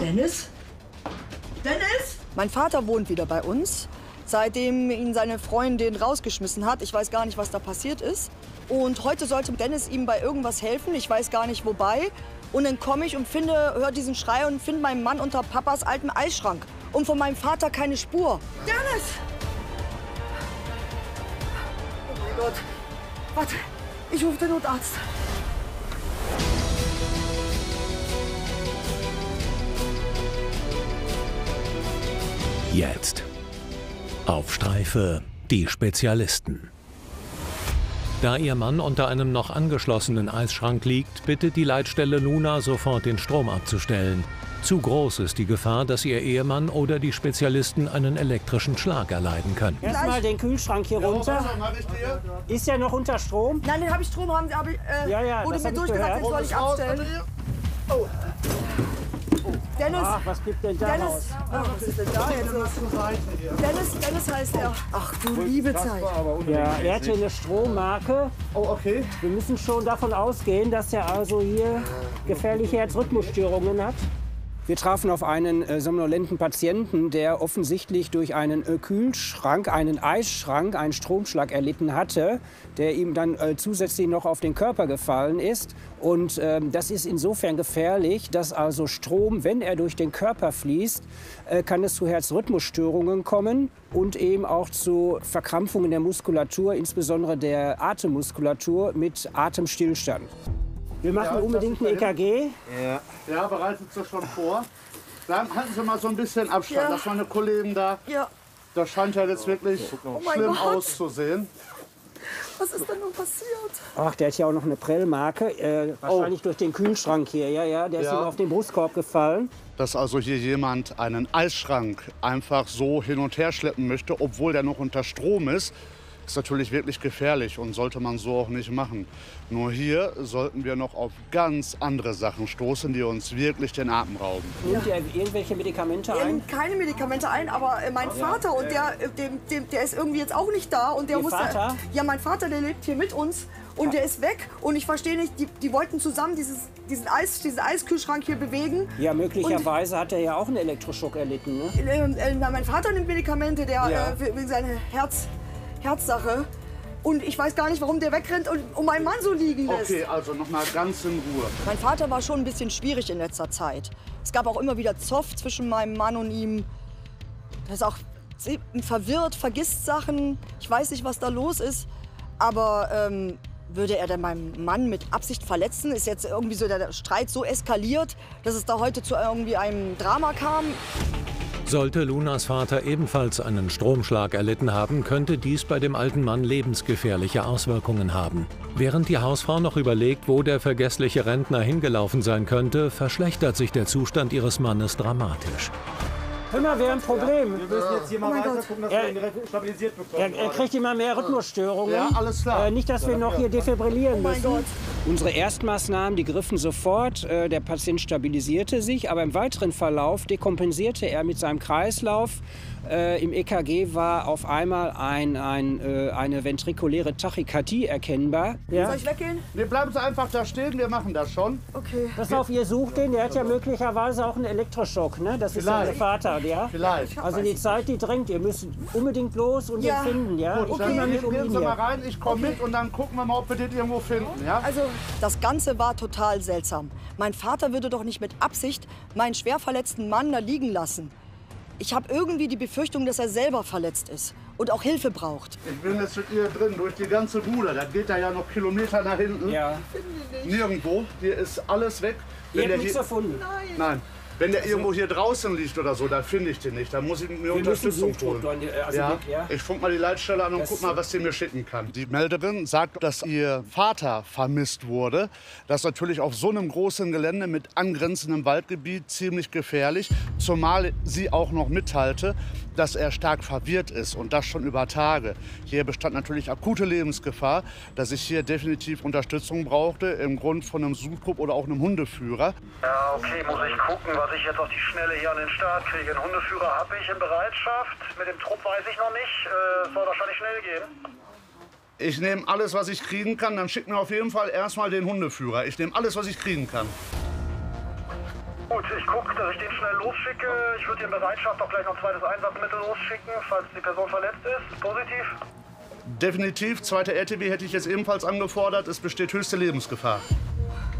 Dennis? Dennis? Mein Vater wohnt wieder bei uns, seitdem ihn seine Freundin rausgeschmissen hat. Ich weiß gar nicht, was da passiert ist. Und heute sollte Dennis ihm bei irgendwas helfen. Ich weiß gar nicht, wobei. Und dann komme ich und finde, höre diesen Schrei und finde meinen Mann unter Papas altem Eisschrank. Und von meinem Vater keine Spur. Dennis! Oh mein Gott. Warte, ich rufe den Notarzt. Jetzt. Auf Streife die Spezialisten. Da ihr Mann unter einem noch angeschlossenen Eisschrank liegt, bittet die Leitstelle Luna sofort den Strom abzustellen. Zu groß ist die Gefahr, dass ihr Ehemann oder die Spezialisten einen elektrischen Schlag erleiden können. Erstmal den Kühlschrank hier runter. Ist der noch unter Strom? Nein, den habe ich Strom, haben Sie, aber, äh, Ja, ja, wurde das mir hab ich durchgesagt, den soll ich abstellen. Oh. Dennis, Ach, was gibt denn da raus? Dennis, ach, was ist denn da jetzt los? Dennis, Dennis heißt er. Ach du liebe Zeit. Ja, er hatte eine Strommarke. Oh, okay. Wir müssen schon davon ausgehen, dass er also hier gefährliche Herzrhythmusstörungen hat. Wir trafen auf einen äh, somnolenten Patienten, der offensichtlich durch einen äh, Kühlschrank, einen Eisschrank, einen Stromschlag erlitten hatte, der ihm dann äh, zusätzlich noch auf den Körper gefallen ist. Und ähm, das ist insofern gefährlich, dass also Strom, wenn er durch den Körper fließt, äh, kann es zu Herzrhythmusstörungen kommen und eben auch zu Verkrampfungen der Muskulatur, insbesondere der Atemmuskulatur mit Atemstillstand. Wir machen Ja, unbedingt ein EKG. Ja. Ja, bereitet Sie schon vor. Dann halten Sie mal so ein bisschen Abstand. Ja. Das meine Kollegen da. Ja, Das scheint ja jetzt wirklich mein schlimm Gott. auszusehen. was ist denn nun passiert? Ach, der hat ja auch noch eine Prellmarke. Äh, wahrscheinlich durch den Kühlschrank hier. Ja, ja, der ist Ja. ihm auf den Brustkorb gefallen. Dass also hier jemand einen Eisschrank einfach so hin und her schleppen möchte, obwohl der noch unter Strom ist, ist natürlich wirklich gefährlich und sollte man so auch nicht machen. Nur hier sollten wir noch auf ganz andere Sachen stoßen, die uns wirklich den Atem rauben. Nimmt er irgendwelche Medikamente Er ein? nimmt keine Medikamente ein, aber äh, mein Vater und der, äh, dem, dem, der ist irgendwie jetzt auch nicht da und der Ihr muss Vater? ja mein Vater, der lebt hier mit uns und der ist weg und ich verstehe nicht, die, die wollten zusammen dieses, diesen Eis, diesen Eiskühlschrank hier bewegen. Ja, möglicherweise hat er ja auch einen Elektroschock erlitten. Ne? Äh, äh, mein Vater nimmt Medikamente, der Ja. äh, wegen seiner Herz, Herzsache. Und ich weiß gar nicht, warum der wegrennt und, und meinen Mann so liegen lässt. Okay, also noch mal ganz in Ruhe. Mein Vater war schon ein bisschen schwierig in letzter Zeit. Es gab auch immer wieder Zoff zwischen meinem Mann und ihm. Er ist auch verwirrt, vergisst Sachen. Ich weiß nicht, was da los ist. Aber ähm, würde er denn meinen Mann mit Absicht verletzen? Ist jetzt irgendwie so der Streit so eskaliert, dass es da heute zu irgendwie einem Drama kam? Sollte Lunas Vater ebenfalls einen Stromschlag erlitten haben, könnte dies bei dem alten Mann lebensgefährliche Auswirkungen haben. Während die Hausfrau noch überlegt, wo der vergessliche Rentner hingelaufen sein könnte, verschlechtert sich der Zustand ihres Mannes dramatisch. Wir haben ein Problem. Wir müssen jetzt hier mal weiter gucken, dass Er- wir ihn stabilisiert bekommen. Er, er kriegt immer mehr Rhythmusstörungen. Ja, alles klar. Äh, nicht, dass wir noch hier defibrillieren Oh mein müssen. Gott. Unsere Erstmaßnahmen, die griffen sofort. Äh, Der Patient stabilisierte sich, aber im weiteren Verlauf dekompensierte er mit seinem Kreislauf. Äh, Im EKG war auf einmal ein, ein, äh, eine ventrikuläre Tachykardie erkennbar. Ja. Soll ich weggehen? Nee, bleiben Sie einfach da stehen, wir machen das schon. Okay. Pass auf, ihr sucht den, der hat ja möglicherweise auch einen Elektroschock. Ne? Das ist ja der Vielleicht. Vater, ja? Vielleicht. Also die Zeit, die drängt. Ihr müsst unbedingt los und Ja. den finden, ja? Ich Dann kümmere mich um gehen ihn Sie mal hier. rein, ich komme mit und dann gucken wir mal, ob wir den irgendwo finden. Ja? Also, das Ganze war total seltsam. Mein Vater würde doch nicht mit Absicht meinen schwer verletzten Mann da liegen lassen. Ich habe irgendwie die Befürchtung, dass er selber verletzt ist und auch Hilfe braucht. Ich bin jetzt mit ihr drin, durch die ganze Bude. Das geht da ja noch Kilometer nach hinten. Ja. Nirgendwo. Hier ist alles weg. Ihr habt nichts erfunden. nein. Wenn der irgendwo hier draußen liegt oder so, dann finde ich den nicht. Dann muss ich mir Unterstützung holen. äh, also ja, weg, ja. ich funk mal die Leitstelle an und Das- guck mal, was sie mir schicken kann. Die Melderin sagt, dass ihr Vater vermisst wurde. Das ist natürlich auf so einem großen Gelände mit angrenzendem Waldgebiet ziemlich gefährlich. Zumal sie auch noch mitteilte, dass er stark verwirrt ist und das schon über Tage. Hier bestand natürlich akute Lebensgefahr, dass ich hier definitiv Unterstützung brauchte im Grund von einem Suchtrupp oder auch einem Hundeführer. Ja, okay, muss ich gucken, was ich jetzt auf die Schnelle hier an den Start kriege. Einen Hundeführer habe ich in Bereitschaft. Mit dem Trupp weiß ich noch nicht. Äh, soll wahrscheinlich schnell gehen. Ich nehme alles, was ich kriegen kann. Dann schickt mir auf jeden Fall erstmal den Hundeführer. Ich nehme alles, was ich kriegen kann. Gut, ich gucke, dass ich den schnell losschicke. Ich würde in Bereitschaft auch gleich noch ein zweites Einsatzmittel losschicken, falls die Person verletzt ist. Positiv. Definitiv, zweite RTW hätte ich jetzt ebenfalls angefordert. Es besteht höchste Lebensgefahr.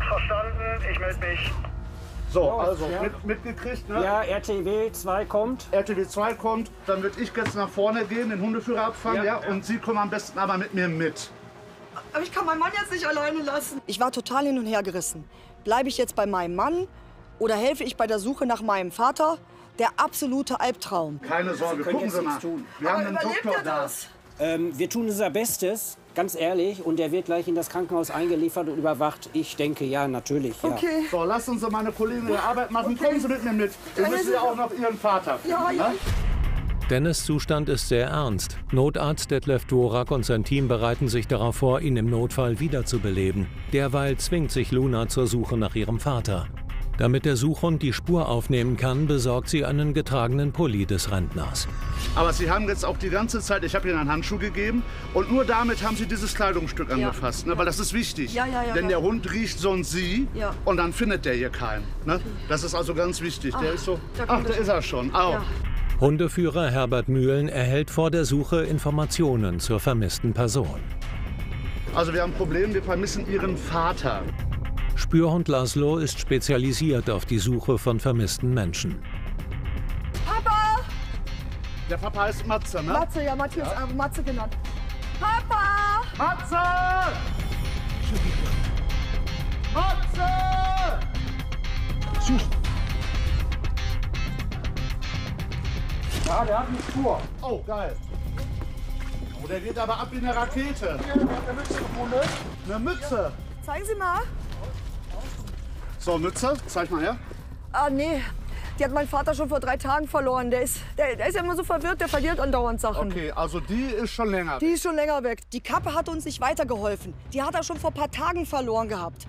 Verstanden, ich melde mich. So, also ja. mit, mitgekriegt, ne? Ja, RTW 2 kommt. RTW 2 kommt, dann würde ich jetzt nach vorne gehen, den Hundeführer abfangen, ja, Ja, und Sie kommen am besten aber mit mir mit. Aber ich kann meinen Mann jetzt nicht alleine lassen. Ich war total hin und her gerissen. Bleibe ich jetzt bei meinem Mann oder helfe ich bei der Suche nach meinem Vater? Der absolute Albtraum. Keine Sorge, können gucken Sie mal. Wir haben einen Doktor da. Ähm, wir tun unser Bestes, ganz ehrlich. Und der wird gleich in das Krankenhaus eingeliefert und überwacht. Ich denke, ja, natürlich. Ja. Okay. So, lassen Sie meine Kollegen ihre Arbeit machen. Kommen Sie mit mir mit. Wir müssen ja auch noch Ihren Vater finden. Ja, ja. ne? Dennis Zustand ist sehr ernst. Notarzt Detlef Dorak und sein Team bereiten sich darauf vor, ihn im Notfall wiederzubeleben. Derweil zwingt sich Luna zur Suche nach ihrem Vater. Damit der Suchhund die Spur aufnehmen kann, besorgt sie einen getragenen Pulli des Rentners. Aber Sie haben jetzt auch die ganze Zeit, ich habe Ihnen einen Handschuh gegeben und nur damit haben Sie dieses Kleidungsstück angefasst, ne? weil das ist wichtig. Ja, ja, ja, Denn ja. der Hund riecht sonst Sie Ja. und dann findet der hier keinen. Ne? Das ist also ganz wichtig. Der ist so, da ach, da ist er schon. Au. Ja. Hundeführer Herbert Mühlen erhält vor der Suche Informationen zur vermissten Person. Also wir haben ein Problem, wir vermissen Ihren Vater. Spürhund Laszlo ist spezialisiert auf die Suche von vermissten Menschen. Papa! Der Papa heißt Matze, ne? Matze, ja, Matthias, aber Matze genannt. Papa! Matze! Matze! Ja, der hat eine Spur. Oh, geil. Oh, der geht aber ab wie eine Rakete. Eine Mütze gefunden. Eine Mütze. Zeigen Sie mal. So, Mütze, zeig mal her. Ah, nee. Die hat mein Vater schon vor drei Tagen verloren. Der ist, der, der ist ja immer so verwirrt, der verliert andauernd Sachen. Okay, also die ist schon länger. Die ist schon länger weg. Die Kappe hat uns nicht weitergeholfen. Die hat er schon vor ein paar Tagen verloren gehabt.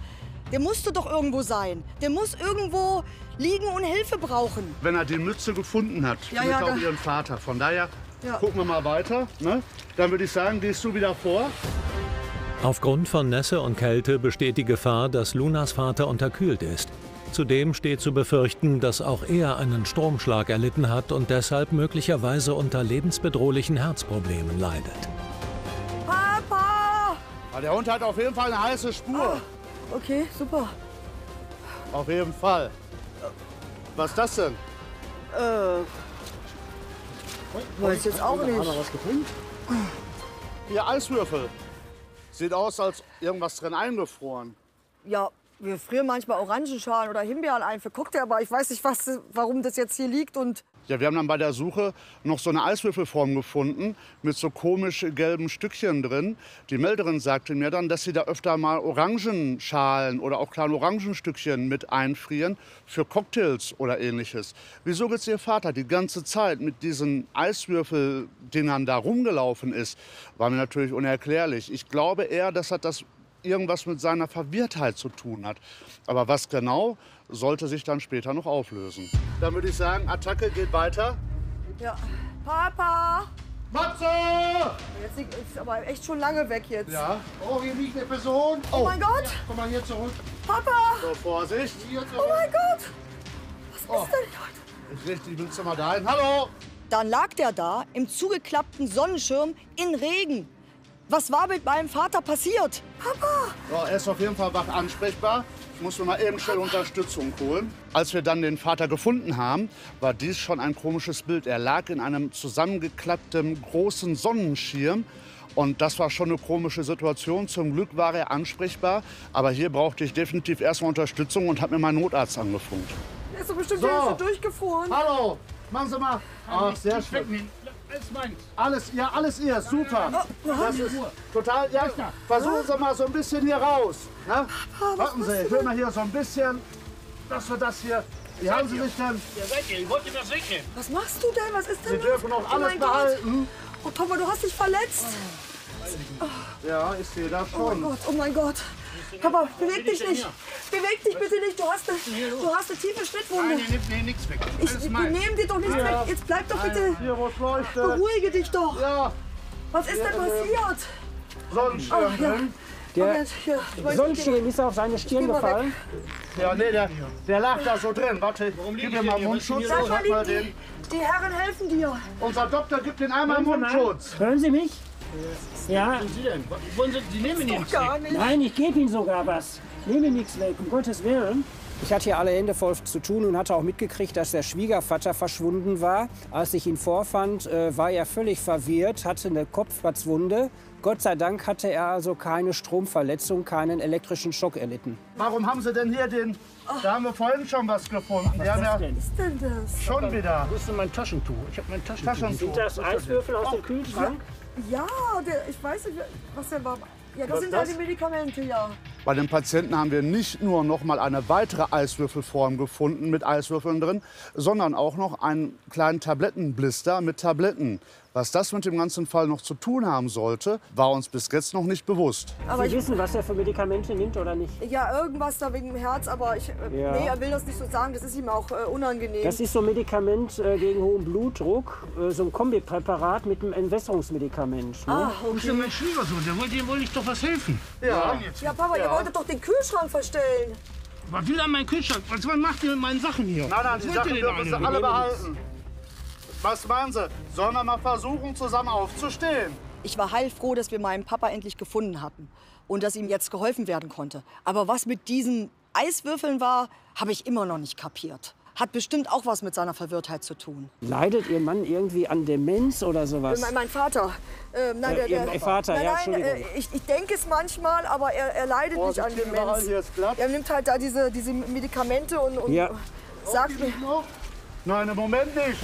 Der musste doch irgendwo sein. Der muss irgendwo liegen und Hilfe brauchen. Wenn er die Mütze gefunden hat, Ja, mit ja, auch ihren Vater. Von daher Ja. gucken wir mal weiter. Ne? Dann würde ich sagen, gehst du wieder vor. Aufgrund von Nässe und Kälte besteht die Gefahr, dass Lunas Vater unterkühlt ist. Zudem steht zu befürchten, dass auch er einen Stromschlag erlitten hat und deshalb möglicherweise unter lebensbedrohlichen Herzproblemen leidet. Papa! Ja, der Hund hat auf jeden Fall eine heiße Spur. Okay, super. Auf jeden Fall. Was ist das denn? Äh. Weiß jetzt auch nicht. Hier Eiswürfel. Sieht aus, als irgendwas drin eingefroren. Ja, wir frieren manchmal Orangenschalen oder Himbeeren ein für Cocktail, aber ich weiß nicht, was, warum das jetzt hier liegt. Und Ja, wir haben dann bei der Suche noch so eine Eiswürfelform gefunden mit so komisch gelben Stückchen drin. Die Melderin sagte mir dann, dass sie da öfter mal Orangenschalen oder auch kleine Orangenstückchen mit einfrieren für Cocktails oder ähnliches. Wieso jetzt ihr Vater die ganze Zeit mit diesen Eiswürfeldingern da rumgelaufen ist, war mir natürlich unerklärlich. Ich glaube eher, dass hat das irgendwas mit seiner Verwirrtheit zu tun hat. Aber was genau, sollte sich dann später noch auflösen. Dann würde ich sagen, Attacke geht weiter. ja. Papa! Matze! Jetzt liegt- ist aber echt schon lange weg jetzt. Ja, Oh, hier liegt eine Person. Oh mein Gott! Komm mal hier zurück. Papa! so Vorsicht. Hier Oh mein Gott! Was ist denn heute? Ich richte die Mütze mal dahin. Hallo! Dann lag der da im zugeklappten Sonnenschirm in Regen. Was war mit meinem Vater passiert? Papa! So, er ist auf jeden Fall wach ansprechbar. Ich muss mir mal eben schnell Unterstützung holen. Als wir dann den Vater gefunden haben, war dies schon ein komisches Bild. Er lag in einem zusammengeklappten großen Sonnenschirm. Und das war schon eine komische Situation. Zum Glück war er ansprechbar. Aber hier brauchte ich definitiv erstmal Unterstützung und habe mir meinen Notarzt angefunkt. Der ist doch bestimmt So. durchgefroren. Hallo, machen Sie mal. Ach, sehr schön. Alles meins. Alles, ja, alles ihr, super. Das ist total, ja, versuchen Sie mal so ein bisschen hier raus. Ne? Warten Sie, ich will mal hier so ein bisschen, dass wir das hier, wie haben Sie sich denn, Wer seid ihr? Ich wollte das wegnehmen. Was machst du denn? Was ist denn Sie los? dürfen auch Oh alles mein Gott. behalten. Oh, Thomas, du hast dich verletzt. Ja, ich sehe das Oh mein schon. Gott, oh mein Gott. Papa, beweg dich nicht. Beweg dich bitte nicht. Du hast eine, du hast eine tiefe Schnittwunde. Nein, ihr nehmt mir nichts weg. Ich, wir nehmen dir doch nichts weg. Jetzt bleib doch bitte. Beruhige dich doch. Ja, Was ist denn passiert? Sonnenschirm Ach, ja. Der Sonnenschirm ist auf seine Stirn gefallen. Ja, nee, der, der lag da so drin. Warte, gib mir mal Mundschutz. Sag mal, die, den. die, Herren helfen dir. Unser Doktor gibt den einmal. Mundschutz. Hören Sie mich? Ja, Sie denn? Wollen Sie, Sie nehmen ihn Gar nicht. nein, ich gebe Ihnen sogar was. Nehme nichts weg, um Gottes Willen. Ich hatte hier alle Hände voll zu tun und hatte auch mitgekriegt, dass der Schwiegervater verschwunden war. Als ich ihn vorfand, äh, war er völlig verwirrt, hatte eine Kopfplatzwunde. Gott sei Dank hatte er also keine Stromverletzung, keinen elektrischen Schock erlitten. Warum haben Sie denn hier den... Da haben wir vorhin schon was gefunden. Die haben ja denn? Was ist denn das? schon wieder Wo ist denn mein Taschentuch? Ich habe mein Taschentuch. Taschentuch. Sind das Eiswürfel aus dem Kühlschrank? Ja, der, ich weiß nicht, was der war. Ja, das Was sind das? ja die Medikamente, ja. Bei den Patienten haben wir nicht nur noch mal eine weitere Eiswürfelform gefunden mit Eiswürfeln drin, sondern auch noch einen kleinen Tablettenblister mit Tabletten. Was das mit dem ganzen Fall noch zu tun haben sollte, war uns bis jetzt noch nicht bewusst. Aber Sie ich, wissen, was er für Medikamente nimmt oder nicht? ja, irgendwas da wegen dem Herz, aber ich, äh, Ja. nee, er will das nicht so sagen, das ist ihm auch äh, unangenehm. Das ist so ein Medikament äh, gegen hohen Blutdruck, äh, so ein Kombipräparat mit einem Entwässerungsmedikament. Ne? ah, Wo ist denn mein Schwiegersohn? Der wollte dem wohl nicht doch was helfen. Ja, ja, Papa, ihr wolltet doch den Kühlschrank verstellen. Was will er mein Kühlschrank? Was macht ihr mit meinen Sachen hier? Nein, nein, die Sachen denn dürfen Sie alle? alle behalten. Was meinen Sie? Sollen wir mal versuchen, zusammen aufzustehen? Ich war heilfroh, dass wir meinen Papa endlich gefunden hatten und dass ihm jetzt geholfen werden konnte. Aber was mit diesen Eiswürfeln war, habe ich immer noch nicht kapiert. Hat bestimmt auch was mit seiner Verwirrtheit zu tun. Leidet Ihr Mann irgendwie an Demenz oder sowas? Mein, mein Vater. Ähm, nein, Äh, Ihr Vater, nein, ja, nein, Entschuldigung. äh, ich, ich denke es manchmal, aber er, er leidet nicht an Demenz. Er nimmt halt da diese, diese Medikamente und, und Ja. sagt mir, Nein, im Moment nicht.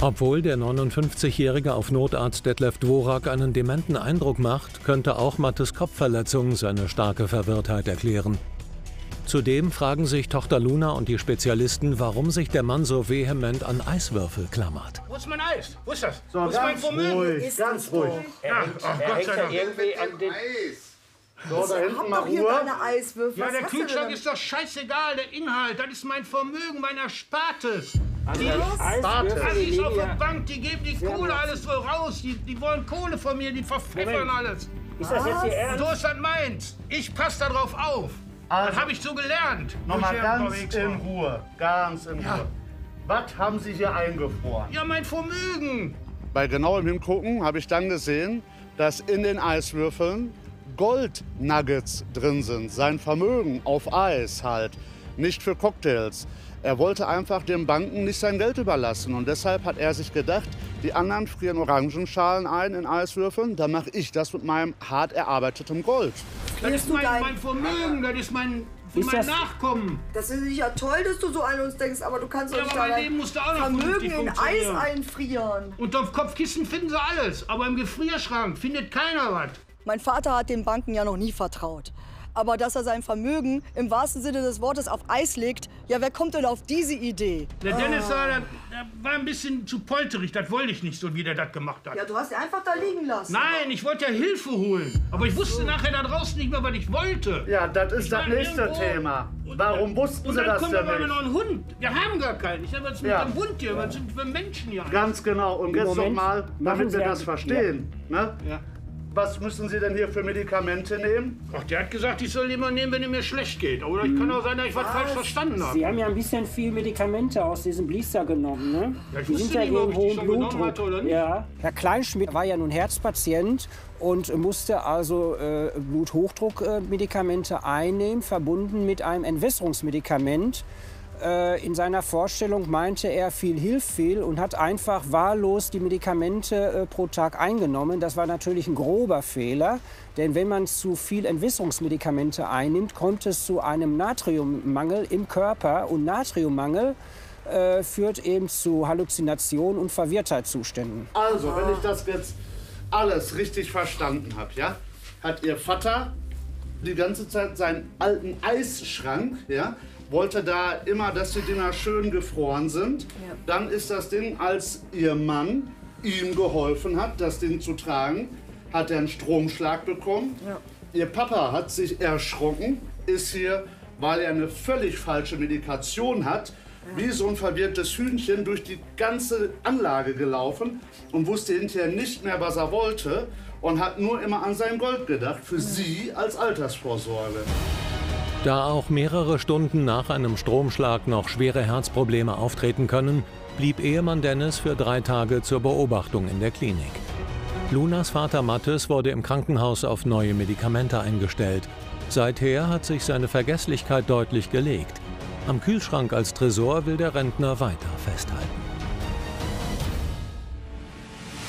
Obwohl der 59-Jährige auf Notarzt Detlef Dvorak einen dementen Eindruck macht, könnte auch Mattes Kopfverletzung seine starke Verwirrtheit erklären. Zudem fragen sich Tochter Luna und die Spezialisten, warum sich der Mann so vehement an Eiswürfel klammert. Wo ist mein Eis? Wo ist das? So, Wo ist mein Vermögen? ruhig, ganz ruhig. Ja, ach, Gott sei Dank. irgendwie an den So, da hinten hab mal doch hier Ruhe. deine Eiswürfel. Ja, der Kühlschrank ist doch scheißegal, der Inhalt. Das ist mein Vermögen, mein Erspartes. Die, Eiswürfel, ist auf der ja. Bank, die geben die Kohle alles so raus. Die, die wollen Kohle von mir, die verpfeffern alles. Ist das jetzt Ihr Ernst? So ist das meins. Ich passe da drauf auf. Also. Das habe ich so gelernt. Nochmal ganz unterwegs in war. Ruhe, ganz in Ruhe. Was haben Sie hier eingefroren? Ja, mein Vermögen. Bei genauem Hingucken habe ich dann gesehen, dass in den Eiswürfeln Goldnuggets drin sind. Sein Vermögen auf Eis halt, nicht für Cocktails. Er wollte einfach den Banken nicht sein Geld überlassen und deshalb hat er sich gedacht, die anderen frieren Orangenschalen ein in Eiswürfeln, dann mache ich das mit meinem hart erarbeiteten Gold. Das ist mein, mein Vermögen, das ist mein, für Ist mein das- Nachkommen. Das ist ja toll, dass du so an uns denkst, aber du kannst doch Ja, nicht aber dein Vermögen in Eis einfrieren. Unter Kopfkissen finden sie alles, aber im Gefrierschrank findet keiner was. Mein Vater hat den Banken ja noch nie vertraut. Aber dass er sein Vermögen im wahrsten Sinne des Wortes auf Eis legt, ja, wer kommt denn auf diese Idee? Der Dennis war, der, der war ein bisschen zu polterig, das wollte ich nicht, so wie der das gemacht hat. Ja, du hast ihn einfach da liegen lassen. Nein, ich wollte ja Hilfe holen. Aber ich wusste nachher da draußen nicht mehr, was ich wollte. Ja, das ist Ich war irgendwo- Und Warum dann- wussten und Sie dann das kommt denn nicht? noch ein Hund. Wir haben gar keinen. Ich habe was mit Ja. dem Hund hier. Was sind für Menschen hier? Ganz genau. Und jetzt Moment, noch mal, machen damit wir ja- das verstehen. Ne? Ja. Was müssen Sie denn hier für Medikamente nehmen? Ach, der hat gesagt, ich soll immer nehmen, wenn es mir schlecht geht. Oder ich kann auch sein, dass ich was falsch verstanden habe. Sie haben ja ein bisschen viel Medikamente aus diesem Blister genommen, ne? Ja, ich die wusste sind ja nicht gegen ich die hohen schon genommen Blutdruck. hatte oder nicht. Ja. Herr Kleinschmidt war ja nun Herzpatient und musste also äh, Bluthochdruckmedikamente einnehmen, verbunden mit einem Entwässerungsmedikament. Äh, in seiner Vorstellung meinte er, viel hilft viel und hat einfach wahllos die Medikamente äh, pro Tag eingenommen. Das war natürlich ein grober Fehler, denn wenn man zu viel Entwässerungsmedikamente einnimmt, kommt es zu einem Natriummangel im Körper und Natriummangel äh, führt eben zu Halluzinationen und Verwirrtheitszuständen. Also, wenn ich das jetzt alles richtig verstanden habe, ja, hat Ihr Vater die ganze Zeit seinen alten Eisschrank, ja, wollte da immer, dass die Dinger schön gefroren sind. Dann ist das Ding, als Ihr Mann ihm geholfen hat, das Ding zu tragen, hat er einen Stromschlag bekommen. Ihr Papa hat sich erschrocken, ist hier, weil er eine völlig falsche Medikation hat, wie so ein verwirrtes Hühnchen durch die ganze Anlage gelaufen und wusste hinterher nicht mehr, was er wollte und hat nur immer an sein Gold gedacht, für sie als Altersvorsorge. Da auch mehrere Stunden nach einem Stromschlag noch schwere Herzprobleme auftreten können, blieb Ehemann Dennis für drei Tage zur Beobachtung in der Klinik. Lunas Vater Mattes wurde im Krankenhaus auf neue Medikamente eingestellt. Seither hat sich seine Vergesslichkeit deutlich gelegt. Am Kühlschrank als Tresor will der Rentner weiter festhalten.